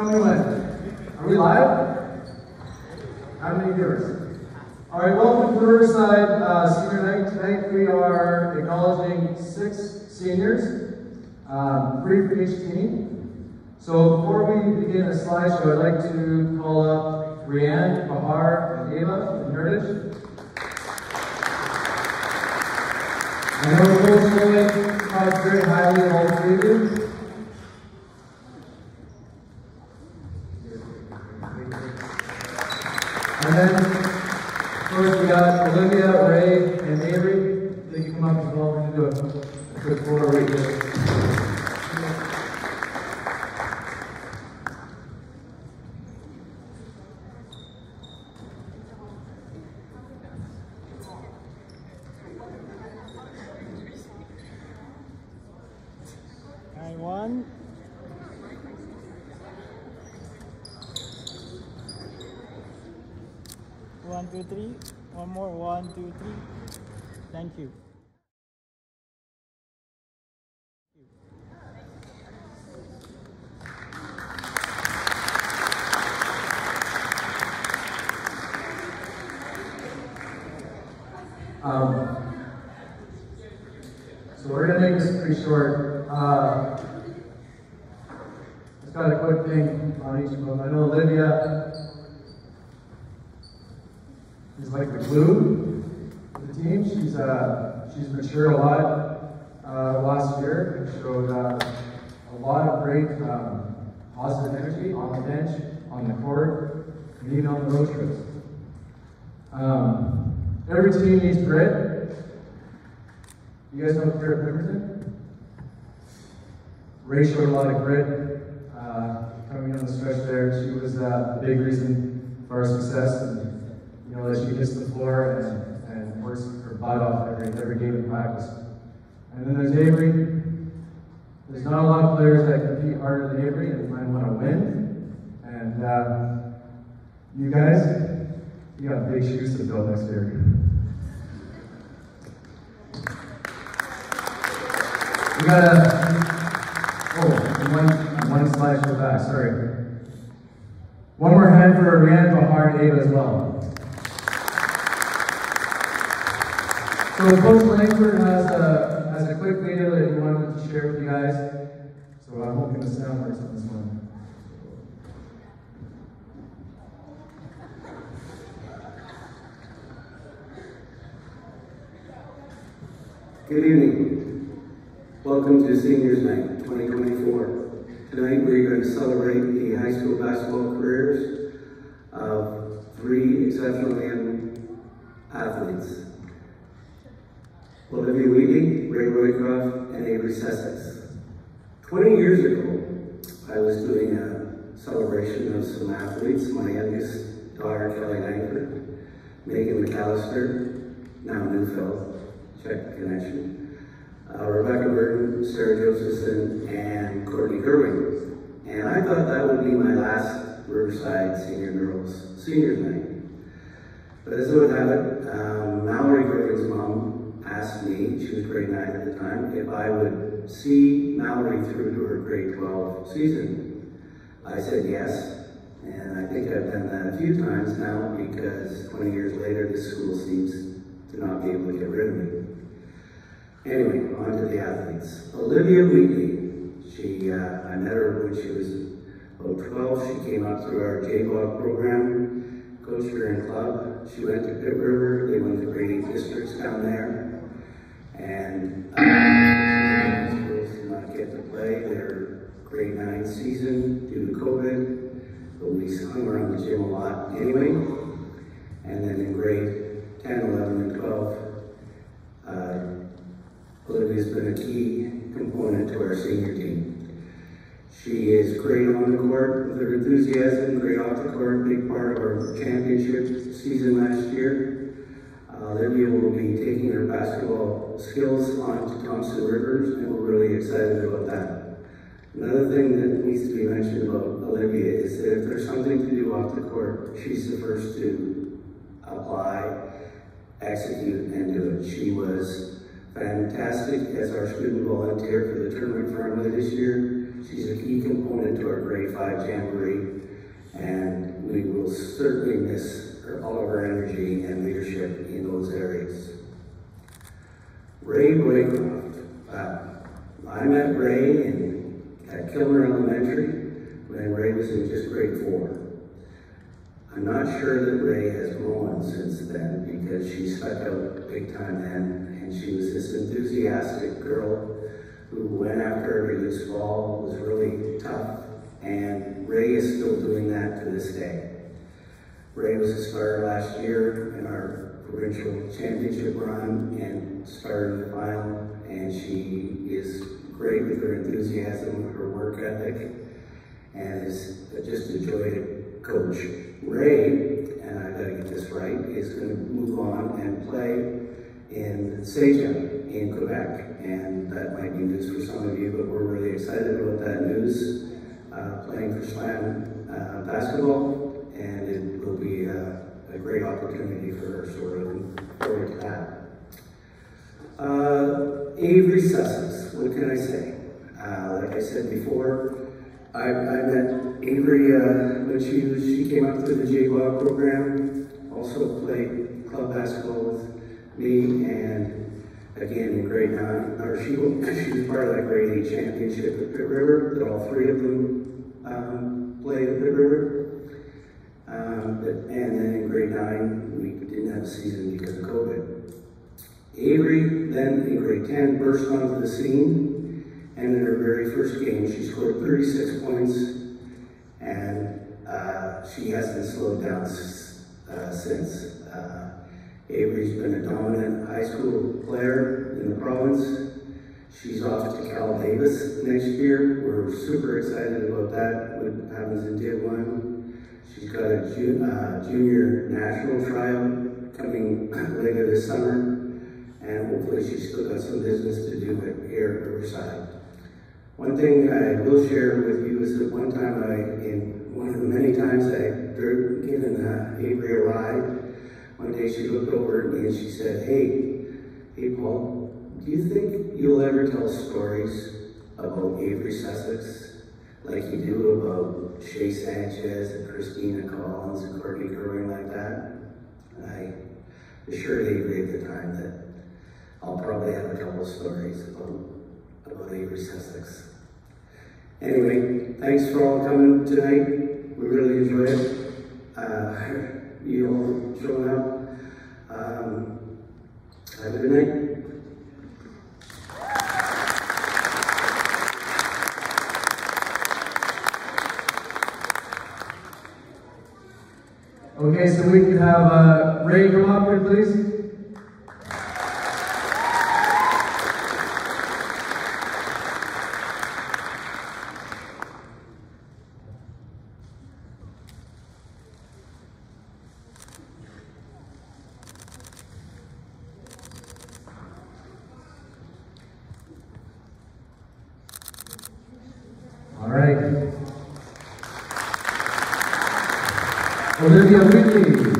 Tell me when. Are we live? How many viewers? All right, welcome to Riverside uh, Senior Night. Tonight we are acknowledging six seniors, um, three for each team. So before we begin the slideshow, I'd like to call up Rianne, Bahar, and Ava from Heritage. I know we're both very highly of all three of you. And then, of course, we got Olivia, Rae, and Avery. They can come up as well. To do a, a quick photo right here. Nine one. One, two, three. One more. One, two, three. Thank you. Um, so we're gonna make this pretty short. Uh, just got a quick thing on each of them. I know Olivia is like the glue of the team. She's uh, she's matured a lot uh, last year. and Showed uh, a lot of great um, positive energy on the bench, on the court, and even on the road trips. Um, every team needs grit. You guys know Garrett Pemberton? Rae showed a lot of grit uh, coming on the stretch there. She was uh, a big reason for our success, and know that she hits the floor and, and works her butt off every every game in practice. And then there's Avery. There's not a lot of players that compete harder than Avery and might want to win. And uh, you guys, you got big shoes to fill next year. We got a, oh, one, one slide to the back, sorry. One more hand for Rianne Bahar Ava as well. So Coach Langford has a, has a quick video that he wanted to share with you guys. So I'm hoping the sound works on this one. Good evening. Welcome to Seniors Night 2024. Tonight we're going to celebrate the high school basketball careers of three exceptional athletes. Olivia Wheatley, Rae Roycroft, and Avery Sussex. 20 years ago, I was doing a celebration of some athletes. My youngest daughter, Kelly Langford, Megan McAllister, now Newfield, check the connection. Uh, Rebecca Burton, Sarah Josephson, and Courtney Kerwin. And I thought that would be my last Riverside Senior Girls Senior Night. But as it would have it, um, Mallory Kerwin's mom asked me, she was grade 9 at the time, if I would see Mallory through to her grade 12 season. I said yes, and I think I've done that a few times now because 20 years later, the school seems to not be able to get rid of me. Anyway, on to the athletes. Olivia Wheatley, she, uh, I met her when she was about 12. She came up through our JBOG program, coached her in club. She went to Pitt River, they went to grade eight districts down there. And schools did not get to play their grade nine season due to COVID, but we hung around the gym a lot anyway. And then in grade 10, 11, and 12, uh, Olivia's been a key component to our senior team. She is great on the court with her enthusiasm, great off the court, big part of our championship season last year. Uh, Olivia will be taking her basketball skills on Thompson Rivers, and we're really excited about that. Another thing that needs to be mentioned about Olivia is that if there's something to do off the court, she's the first to apply, execute, and do it. She was fantastic as our student volunteer for the tournament family this year. She's a key component to our grade five jamboree, and we will certainly miss her, all of her energy and leadership in those areas. Rae Roycroft. Uh, I met Rae in, at Kilmer Elementary when Rae was in four. I'm not sure that Rae has grown since then because she stuck out big time then, and she was this enthusiastic girl who went after every loose ball, was really tough, and Rae is still doing that to this day. Rae was a star last year in our provincial championship run and started in the final, and she is great with her enthusiasm, her work ethic, and just a joy to coach. Rae, and I've gotta get this right, is gonna move on and play in CEGEP in Quebec. And that might be news for some of you, but we're really excited about that news. Uh, playing for Slam uh, basketball, and it will be uh, a great opportunity for her, so we're forward to that. Uh, Avery Sussex, what can I say? Uh, like I said before, I, I met Avery uh, when she was, she came up through the J-Bob program, also played club basketball with me, and again in grade nine, or she, she was part of that grade eight championship at Pitt River, that all three of them um, played at Pitt River. Um, but, and then in grade nine, we didn't have a season because of COVID. Avery then in grade 10 burst onto the scene, and in her very first game, she scored 36 points, and uh, she hasn't slowed down uh, since. Uh, Avery's been a dominant high school player in the province. She's off to Cal Davis next year. We're super excited about that, what happens in Div 1. She's got a ju uh, junior national trial coming later this summer and hopefully she's still got some business to do here at Riverside. One thing I will share with you is that one time I, in one of the many times I drove, given uh, Avery a ride, one day she looked over at me and she said, hey, hey Paul, do you think you'll ever tell stories about Avery Sussex like you do about Shay Sanchez and Christina Collins and Courtney Curling like that? And I assured Avery at the time that I'll probably have a couple stories about, about Avery Sussex. Anyway, thanks for all coming tonight. We really enjoyed it. Uh, you all showing up. Um, have a good night. Olivia Whitley.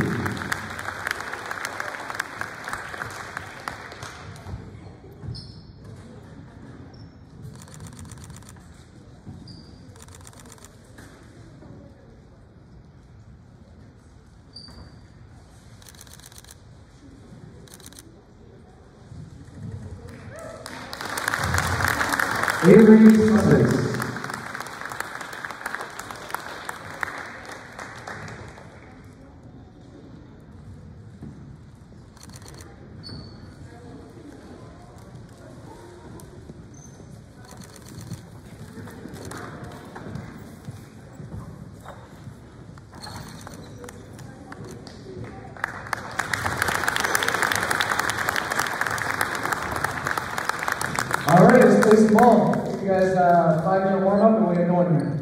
Avery Sussex. Some ball. You guys, uh, five minute warm up and get going here.